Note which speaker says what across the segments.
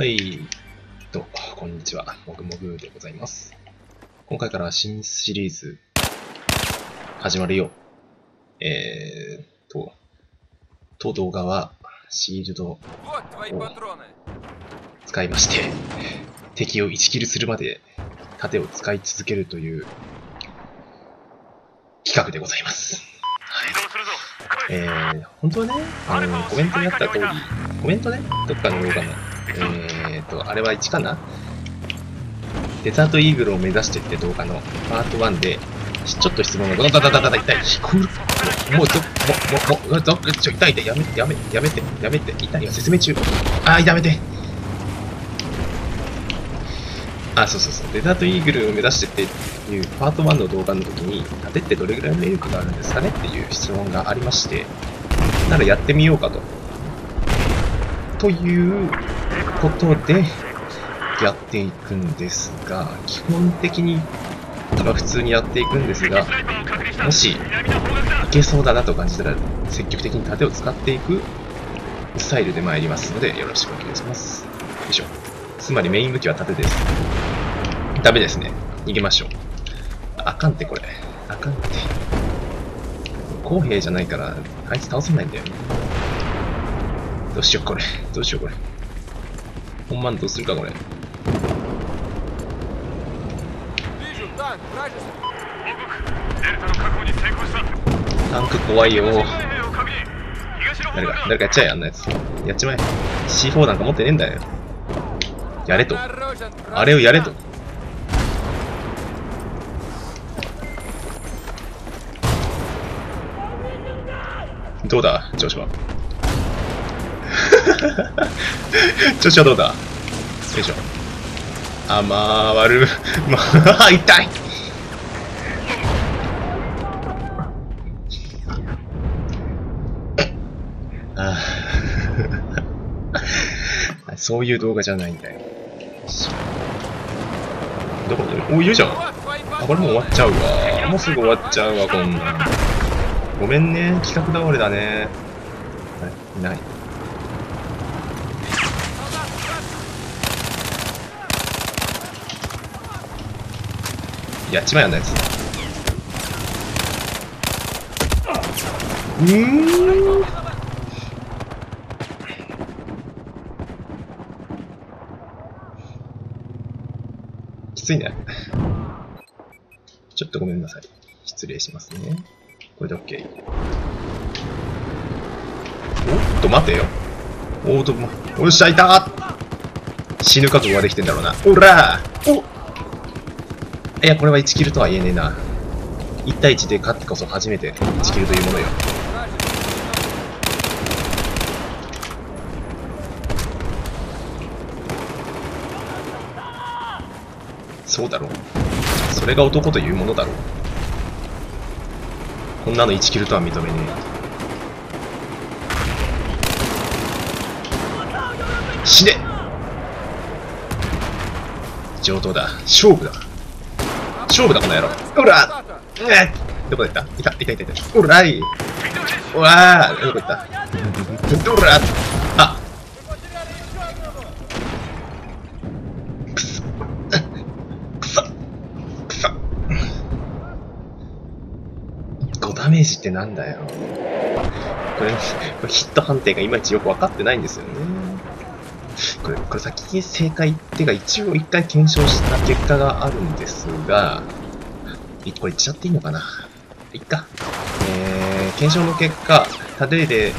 Speaker 1: はい。と、こんにちは。もぐもぐでございます。今回から新シリーズ、始まるよ。えー、っと、と動画は、シールド
Speaker 2: を
Speaker 1: 使いまして、敵を1キルするまで盾を使い続けるという企画でございます。えー、本当はね、あの、コメントにあった通り、コメントね、どっかの動画の、えーと、あれは1かな？デザートイーグルを目指してって動画のパート1で、ちょっと質問が、だだだだだだ、痛い、聞こえるもう、ちょ、もう、もう、もう、ちょ、ちょ、痛い痛い、やめて、やめて、やめて、やめて、痛いよ、説明中。あー、やめて。あ、そうそうそう。デザートイーグルを目指してっていうパート1の動画の時に、盾ってどれぐらいの威力があるんですかねっていう質問がありまして、ならやってみようかと。ということで、やっていくんですが、基本的には普通にやっていくんですが、もし、いけそうだなと感じたら、積極的に盾を使っていくスタイルで参りますので、よろしくお願いします。よいしょ。つまりメイン武器は盾です。ダメですね。逃げましょう。あかんってこれ。あかんって。公平じゃないから、あいつ倒せないんだよね。どうしようこれ。どうしようこれ。本番どうするかこれ。タンク怖いよ。誰か、誰かやっちゃえ、あんなやつ。やっちまえ。C4 なんか持ってねえんだよ。やれと。あれをやれと。どうだ、調子は。調子はどうだ？よいしょ。あ、まあ、る、まあ、痛いああ そういう動画じゃないんだよ。どこにお、いるじゃん。あ、これもう終わっちゃうわ。もうすぐ終わっちゃうわ、こんなん。ごめんね、企画倒れだね。いない。やっちまえやんなやつ。うん。きついね。ちょっとごめんなさい。失礼しますね。これで OK。おっと、待てよ。おっと、おっしゃ、いた死ぬ覚悟ができてんだろうな。おらおっいや、これは1キルとは言えねえな。1対1で勝ってこそ初めて1キルというものよ。そうだろう。それが男というものだろう。こんなの1キルとは認めねえ。死ね上等だ。勝負だ。勝負だ、この野郎。ほら。え。どこ行った？いた、いた、いた、いた。ほら。い。うわー。どこ行った？ほらあ。
Speaker 2: くそ。
Speaker 1: くそ。くそ !5 ダメージってなんだよ。これ、これヒット判定がいまいちよく分かってないんですよね。これ先に正解っていうか一応一回検証した結果があるんですがこれ言っちゃっていいのかな？いっかえー、検証の結果盾で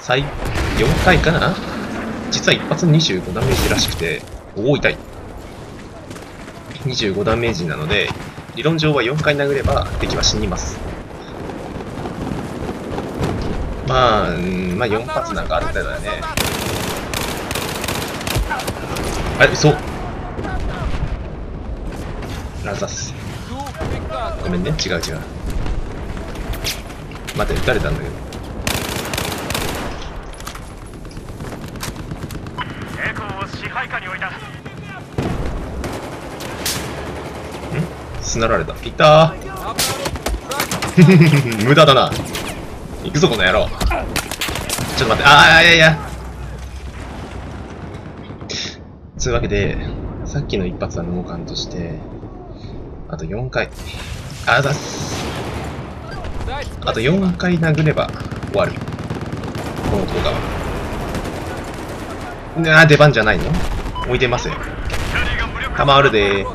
Speaker 1: 最4回かな？実は一発25ダメージらしくておお痛い25ダメージなので、理論上は4回殴れば敵は死にます。まあ、うんまあ4発なんかあったらね。あれそうラザス。ごめんね。違う違う。待って撃たれたんだけど。
Speaker 3: エコーを支配下に置いた。ん？
Speaker 1: すなられた。いた 無駄だな。行くぞこの野郎。ちょっと待って。ああいやいや。つうわけで、さっきの一発は脳幹として、あと4回。あざっす。あと4回殴れば終わる。この動画は。あ、出番じゃないの？置いてますよ。弾あるで
Speaker 3: ー。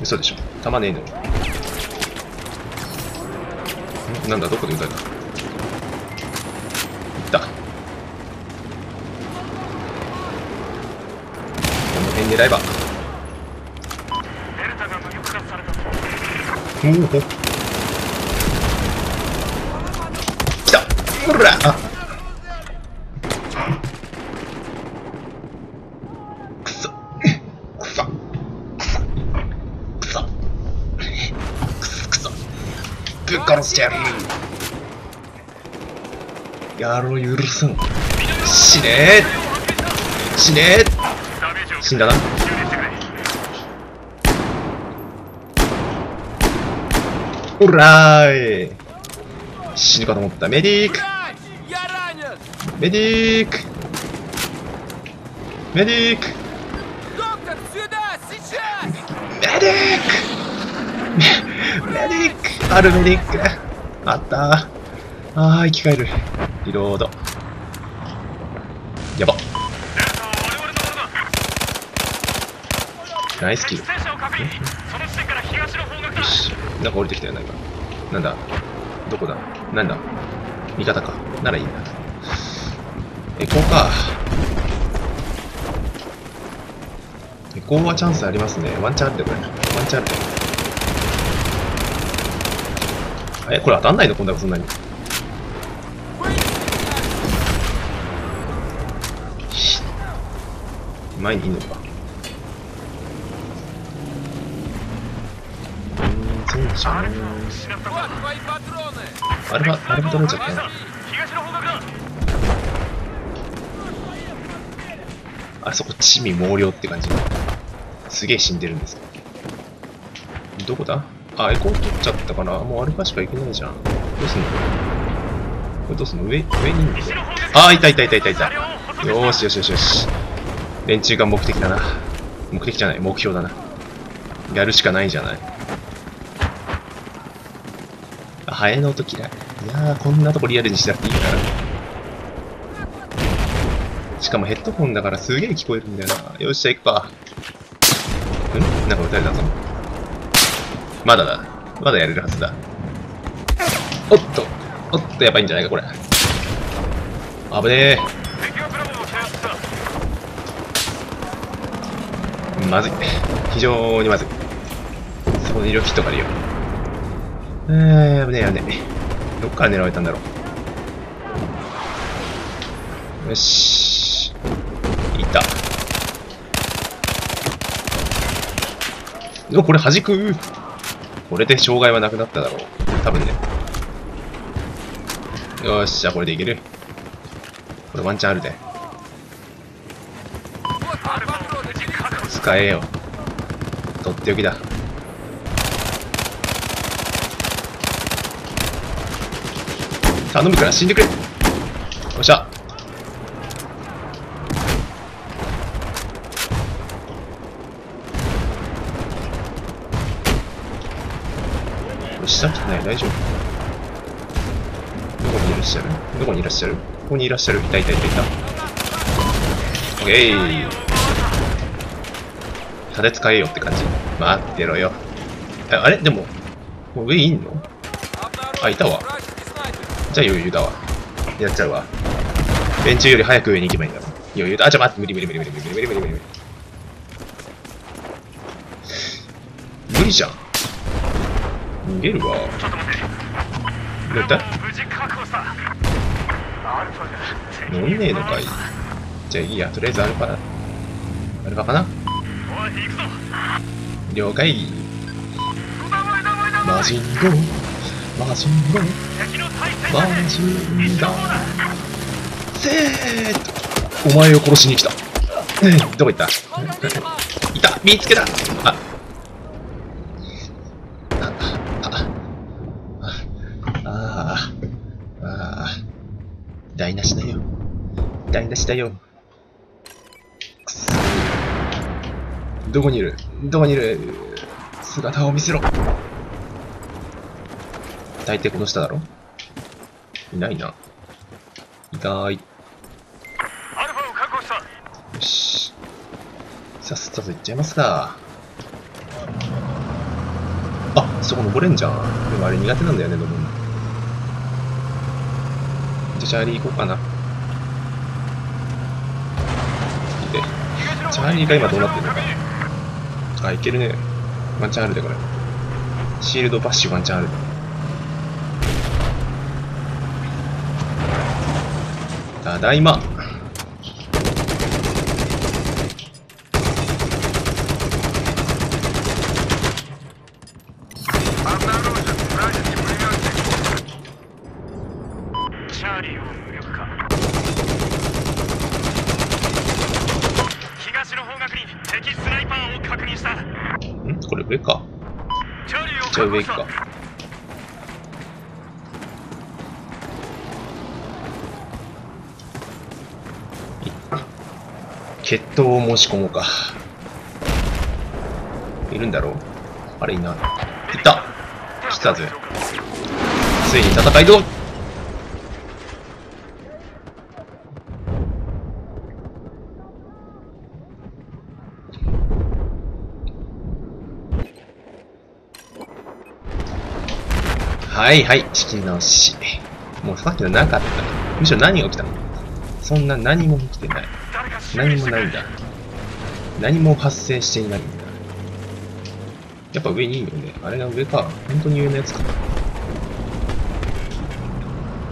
Speaker 1: 嘘でしょ。弾ねえの。なんだ、どこで撃たれたいった。この辺狙えば。
Speaker 3: デルタが無力化された
Speaker 1: おお。来たほらあくそくそくそくそくそくそ殺してやるやろ許すん。死ねえ死ねえ死んだな。オらーい死ぬかと思った。メディーク。メディーク。メディーク。メディーク。メディーク。あるメディック。あった。あー生き返る。リロード。やば。ナイスキルよしなんか降りてきたよな今なんだ？どこだ？なんだ？味方か。ならいいな。エコーか。エコーはチャンスありますね。ワンチャンあるでこれ。ワンチャンあるでえ、これ当たんないのこんなそんなに。前にいいのか。そう
Speaker 3: でし
Speaker 2: ょす。あ
Speaker 1: れルあれルバ取れちゃったな。あそこ、地味猛量って感じ。すげえ死んでるんですどこだ？あ、エコー取っちゃったかな？もうアルファしか行けないじゃん。どうすんの？これどうすんの？上、上にいんの？あー、いたいたいたいたいた。よーしよしよしよし。連中が目的だな。目的じゃない、目標だな。やるしかないじゃない。あ、ハエの音嫌い。いやー、こんなとこリアルにしなくていいから。しかもヘッドホンだからすげえ聞こえるんだよな。よっしゃ、行くか。ん？なんか撃たれたぞ。まだだ。まだやれるはずだ。おっと。おっと、やばいんじゃないか、これ。危ねえ。まずい。非常にまずい。そこに医療キットがあるよ。えー、危ねえ、危ねえ。どっから狙われたんだろう。よし。いた。お、これ弾くこれで障害はなくなっただろう。多分ね。よししゃあ、これでいける。これワンチャンあるで。使えよ。とっておきだ。頼むから死んでくれ。よっしゃ。大丈夫どこにいらっしゃる？どこにいらっしゃる？ここにいらっしゃる？いたいたいたいた。オッケー風使えよって感じ。待ってろよ。あれ？でも、もう上いんの？あ、い
Speaker 2: たわ。
Speaker 1: じゃあ余裕だわ。やっちゃうわ。連中より早く上に行けばいいんだろ。余裕だ。あ、ちょ、待って、無理無理無理無理無理無理無理無理無理。無理じゃん。逃げるわ。
Speaker 3: ちょっと待って
Speaker 1: どうやった。乗んねえのかい。じゃあいいやとりあえずアルファだ。アルファかな？了解。マジンゴ。ーマジンゴ。
Speaker 3: ー
Speaker 1: マジン
Speaker 3: ー
Speaker 1: せーっと。お前を殺しに来た、どこ行った？いた。見つけた。あ事だよ。くそどこにいる？どこにいる？姿を見せろ大抵この下だろ？いないな。いない。
Speaker 3: アルファを確保した
Speaker 1: よし。さっさと行っちゃいますか。あ、そこ登れんじゃん。でもあれ苦手なんだよね、登るの。じゃあ、チャーリー行こうかな。で、チャーリーが今どうなってんのか。あ、いけるね。ワンチャンあるで、これ。シールドバッシュワンチャンあるで。ただいま。
Speaker 3: チャーリーを無力化東の方角に敵スナイパーを確認した
Speaker 1: んこれ上か。
Speaker 3: チャーリーを
Speaker 1: じゃあ上
Speaker 3: 確保した
Speaker 1: 行くか。決闘を申し込もうか。いるんだろうあれいない。いた来たぜ。ついに戦いどうはいはい、仕切り直し。もうさっきのなかった。むしろ何が起きたの？そんな何も起きてない。何もないんだ。何も発生していないんだ。やっぱ上にいいよね。あれが上か。本当に上のやつか。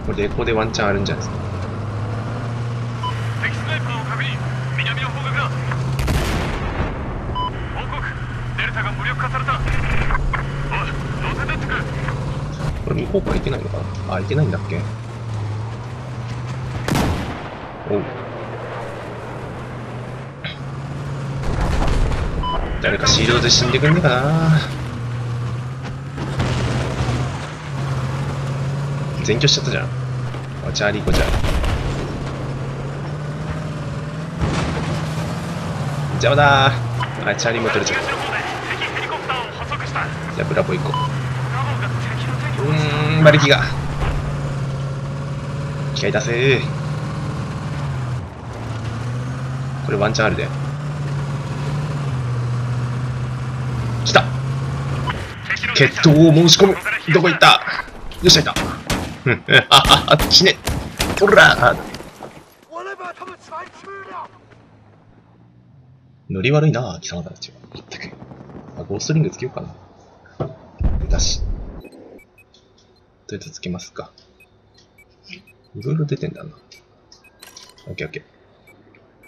Speaker 1: これでここでワンチャンあるんじゃないですか。
Speaker 3: 南の方角だ報告デルタが無力化されたおい乗せてってくれ
Speaker 1: これ向こうから行けないのかな？あ、行けないんだっけ？おう。誰かシールドで死んでくんねえかな？全挙しちゃったじゃん。あチャーリーコちゃん。邪魔だー。あ、チャーリーも取れちゃっ
Speaker 3: た。
Speaker 1: じゃあブラボー行こう。
Speaker 3: ブラボーが敵の手
Speaker 1: う
Speaker 3: に落ちた
Speaker 1: ーん、馬力が。気合出せー。これワンチャンあるで。来た決闘を申し込むどこ行った？よっしゃ、いたうん、あ、死ねほらノリ悪いな貴様たちは。まったく。あ、ゴーストリングつけようかな。だし。とりあえずつけますか？いろいろ出てんだな。オッケーオッケ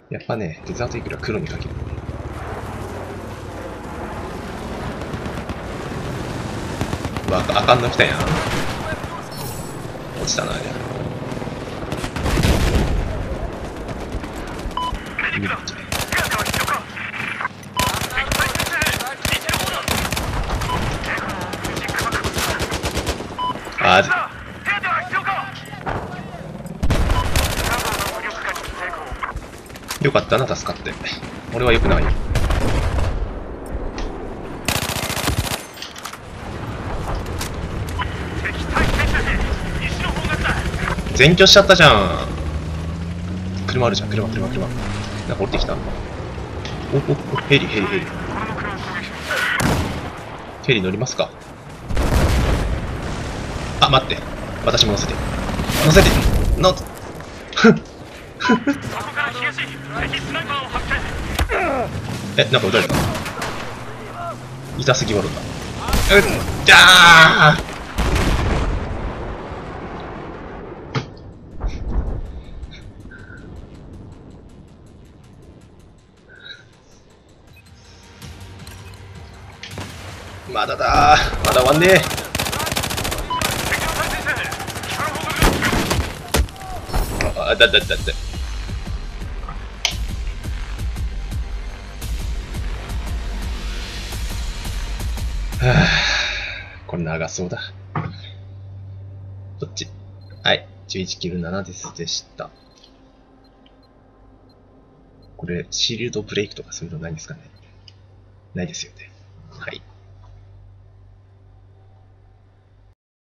Speaker 1: ー。やっぱね、デザートイーグルは黒にかける？うわ、あかんの来たやん。落ちたな、あれ。
Speaker 3: メディクだ手当ては必要か敵対戦線一の方だ抵抗を無事確保した
Speaker 1: あー、
Speaker 3: さあ手当ては必要かブラボーの無力化に成功
Speaker 1: よかったな、助かって。俺は良くない。全挙しちゃったじゃん。車あるじゃん、車、車、車。なんか降りてきた。お、お、お、ヘリ、ヘリ、ヘリ。ヘリ乗りますか？あ、待って。私も乗せて。乗せて乗っ、え、なんか撃たれた痛すぎ笑った。うん、じゃーまだだまだ終わんねえ
Speaker 3: 敵の対戦線北の
Speaker 1: あ、だだだだ。はあ、これ長そうだ。こっち？はい。11キル7ですでした。これ、シールドブレイクとかそういうのないんですかね？ないですよね。はい。